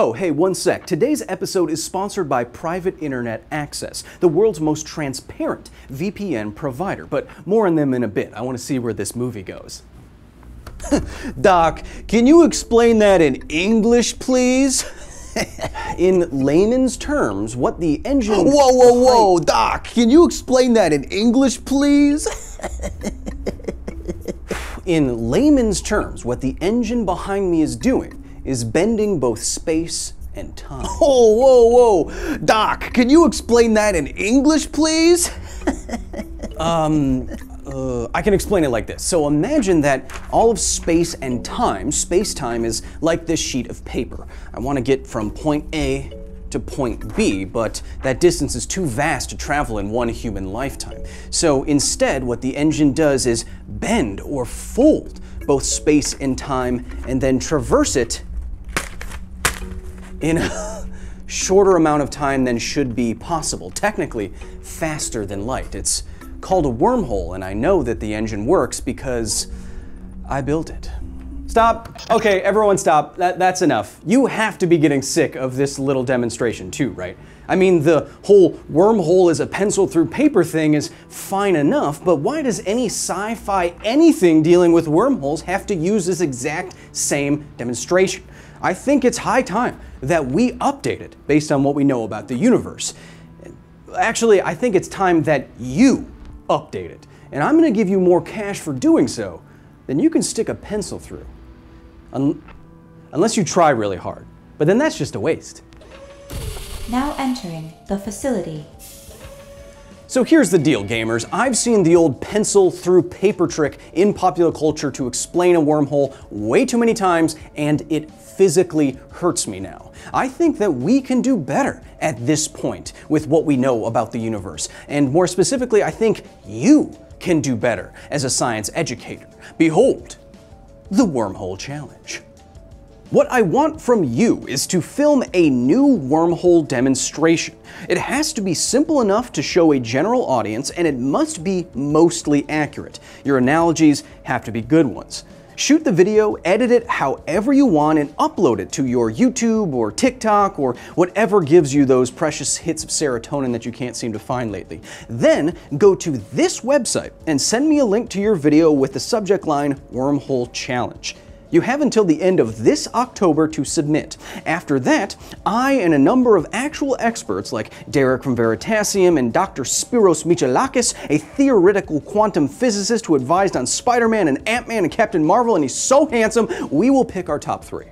Oh, hey, one sec. Today's episode is sponsored by Private Internet Access, the world's most transparent VPN provider. But more on them in a bit. I want to see where this movie goes. Doc, can you explain that in English, please? in layman's terms, what the engine. Whoa, whoa, whoa, Doc, can you explain that in English, please? in layman's terms, what the engine behind me is doing is bending both space and time. Oh, whoa, whoa. Doc, can you explain that in English, please? um, uh, I can explain it like this. So imagine that all of space and time, space time is like this sheet of paper. I want to get from point A to point B, but that distance is too vast to travel in one human lifetime. So instead, what the engine does is bend or fold both space and time and then traverse it in a shorter amount of time than should be possible. Technically, faster than light. It's called a wormhole, and I know that the engine works because I built it. Stop. Okay, everyone stop. That, that's enough. You have to be getting sick of this little demonstration too, right? I mean, the whole wormhole is a pencil through paper thing is fine enough, but why does any sci fi anything dealing with wormholes have to use this exact same demonstration? I think it's high time that we update it based on what we know about the universe. Actually, I think it's time that you update it. And I'm going to give you more cash for doing so than you can stick a pencil through. Un unless you try really hard. But then that's just a waste. Now entering the facility. So here's the deal, gamers. I've seen the old pencil through paper trick in popular culture to explain a wormhole way too many times, and it physically hurts me now. I think that we can do better at this point with what we know about the universe. And more specifically, I think you can do better as a science educator. Behold, the Wormhole Challenge. What I want from you is to film a new wormhole demonstration. It has to be simple enough to show a general audience and it must be mostly accurate. Your analogies have to be good ones. Shoot the video, edit it however you want, and upload it to your YouTube or TikTok or whatever gives you those precious hits of serotonin that you can't seem to find lately. Then go to this website and send me a link to your video with the subject line Wormhole Challenge. You have until the end of this October to submit. After that, I and a number of actual experts like Derek from Veritasium and Dr. Spiros Michalakis, a theoretical quantum physicist who advised on Spider-Man and Ant-Man and Captain Marvel, and he's so handsome, we will pick our top three.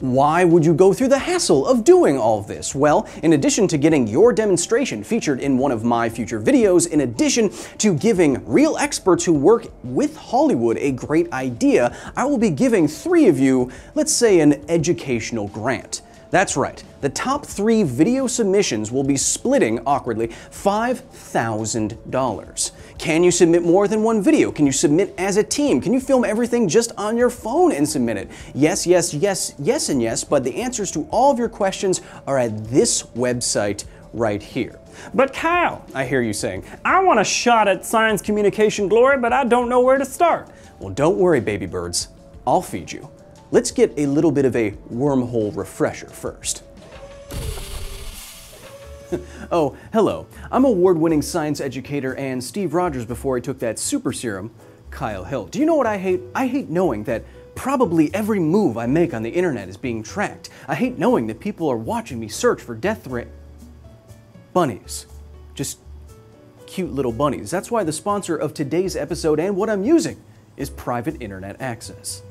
Why would you go through the hassle of doing all this? Well, in addition to getting your demonstration featured in one of my future videos, in addition to giving real experts who work with Hollywood a great idea, I will be giving three of you, let's say, an educational grant. That's right, the top three video submissions will be splitting, awkwardly, $5,000. Can you submit more than one video? Can you submit as a team? Can you film everything just on your phone and submit it? Yes, yes, yes, yes, and yes, but the answers to all of your questions are at this website right here. But Kyle, I hear you saying, I want a shot at science communication glory, but I don't know where to start. Well, don't worry, baby birds. I'll feed you. Let's get a little bit of a wormhole refresher first. oh, hello. I'm award winning science educator and Steve Rogers before I took that super serum, Kyle Hill. Do you know what I hate? I hate knowing that probably every move I make on the internet is being tracked. I hate knowing that people are watching me search for death threat bunnies. Just cute little bunnies. That's why the sponsor of today's episode and what I'm using is private internet access.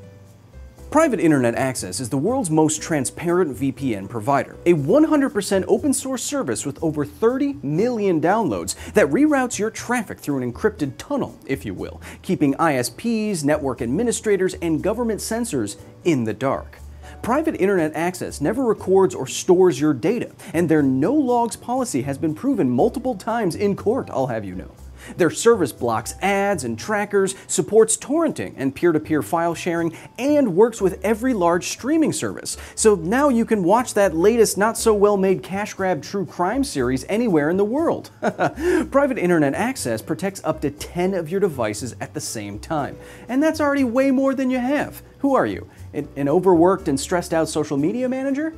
Private Internet Access is the world's most transparent VPN provider, a 100% open source service with over 30 million downloads that reroutes your traffic through an encrypted tunnel, if you will, keeping ISPs, network administrators, and government censors in the dark. Private internet access never records or stores your data, and their no logs policy has been proven multiple times in court, I'll have you know. Their service blocks ads and trackers, supports torrenting and peer to peer file sharing, and works with every large streaming service. So now you can watch that latest not so well made cash grab true crime series anywhere in the world. Private internet access protects up to 10 of your devices at the same time. And that's already way more than you have. Who are you? An overworked and stressed out social media manager?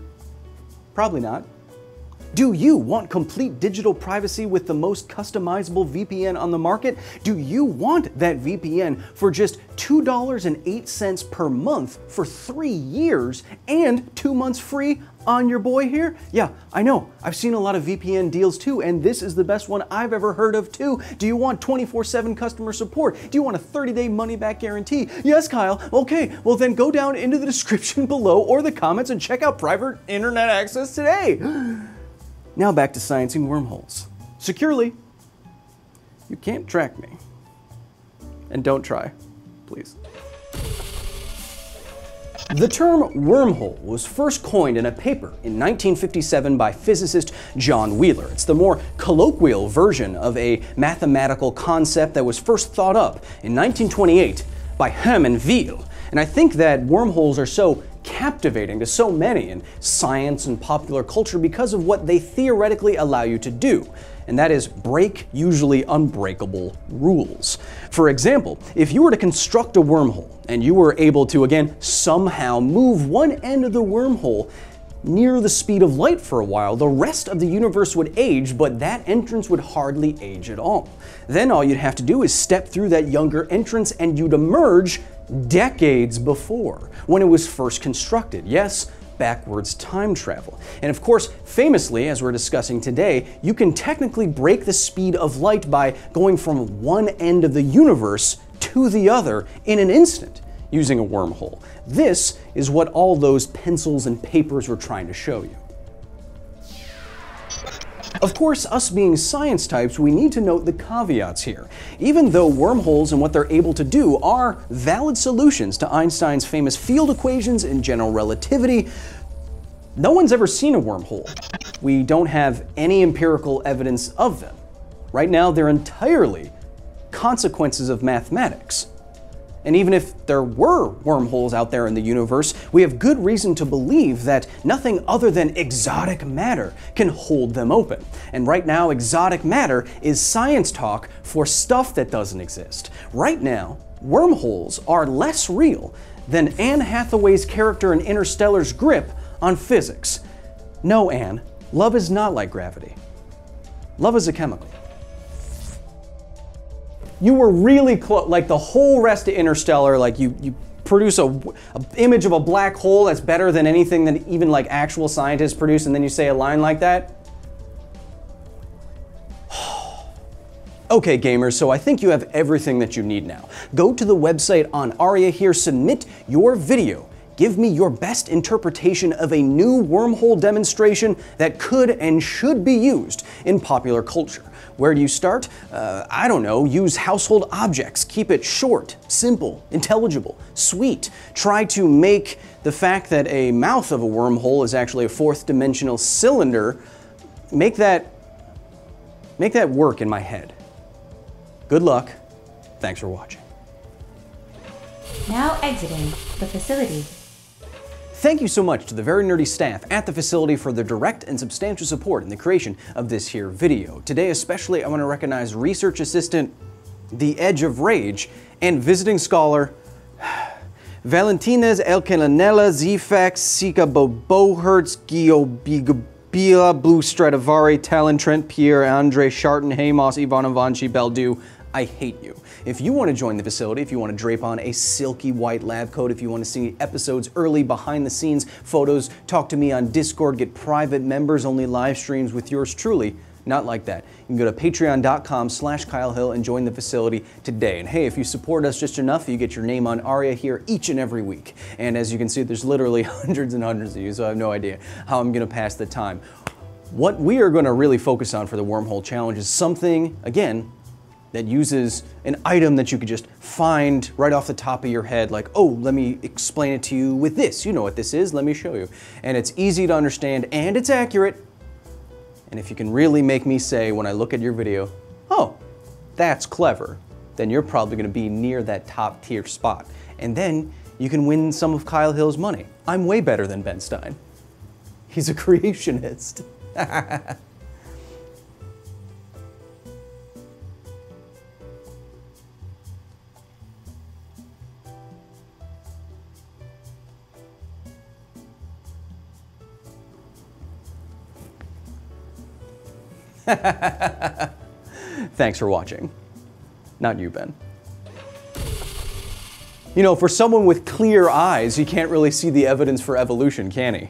Probably not. Do you want complete digital privacy with the most customizable VPN on the market? Do you want that VPN for just $2.08 per month for three years and two months free on your boy here? Yeah, I know. I've seen a lot of VPN deals too, and this is the best one I've ever heard of too. Do you want 24 7 customer support? Do you want a 30 day money back guarantee? Yes, Kyle. Okay, well then go down into the description below or the comments and check out private internet access today. Now back to sciencing wormholes. Securely. You can't track me. And don't try, please. The term wormhole was first coined in a paper in 1957 by physicist John Wheeler. It's the more colloquial version of a mathematical concept that was first thought up in 1928 by Hermann Weyl. And I think that wormholes are so captivating to so many in science and popular culture because of what they theoretically allow you to do and that is break usually unbreakable rules. For example, if you were to construct a wormhole and you were able to, again, somehow move one end of the wormhole near the speed of light for a while, the rest of the universe would age, but that entrance would hardly age at all. Then all you'd have to do is step through that younger entrance and you'd emerge decades before, when it was first constructed. Yes, backwards time travel. And of course, famously, as we're discussing today, you can technically break the speed of light by going from one end of the universe to the other in an instant using a wormhole. This is what all those pencils and papers were trying to show you. Of course, us being science types, we need to note the caveats here. Even though wormholes and what they're able to do are valid solutions to Einstein's famous field equations and general relativity, no one's ever seen a wormhole. We don't have any empirical evidence of them. Right now, they're entirely consequences of mathematics. And even if there were wormholes out there in the universe, we have good reason to believe that nothing other than exotic matter can hold them open. And right now, exotic matter is science talk for stuff that doesn't exist. Right now, wormholes are less real than Anne Hathaway's character in Interstellar's grip on physics. No, Anne, love is not like gravity. Love is a chemical you were really close. Like the whole rest of Interstellar, like you you produce a, a, image of a black hole that's better than anything that even like actual scientists produce, and then you say a line like that. Okay, gamers, so I think you have everything that you need now. Go to the website on Aria here, submit your video. Give me your best interpretation of a new wormhole demonstration that could and should be used in popular culture. Where do you start? Uh, I don't know. Use household objects. Keep it short, simple, intelligible, sweet. Try to make the fact that a mouth of a wormhole is actually a fourth dimensional cylinder, make that, make that work in my head. Good luck. Thanks for watching. Now exiting the facility. Thank you so much to the very nerdy staff at the facility for their direct and substantial support in the creation of this here video. Today especially I want to recognize research assistant The Edge of Rage and visiting scholar Valentines Elkananella Zfax Sika Bobohertz Gio Bigabila Blue Stradivari Talon Trent Pierre Andre Charton Hamos Ivan Ivanchi Beldu I hate you. If you want to join the facility, if you want to drape on a silky white lab coat, if you want to see episodes early, behind the scenes photos, talk to me on Discord, get private members only live streams with yours truly, not like that. You can go to patreon.com slash Kyle Hill and join the facility today. And hey, if you support us just enough, you get your name on Aria here each and every week. And as you can see, there's literally hundreds and hundreds of you, so I have no idea how I'm going to pass the time. What we are going to really focus on for the Wormhole Challenge is something, again, that uses an item that you could just find right off the top of your head, like, oh, let me explain it to you with this. You know what this is, let me show you. And it's easy to understand and it's accurate. And if you can really make me say when I look at your video, oh, that's clever, then you're probably gonna be near that top tier spot. And then you can win some of Kyle Hill's money. I'm way better than Ben Stein. He's a creationist. Thanks for watching. Not you, Ben. You know, for someone with clear eyes, he can't really see the evidence for evolution, can he?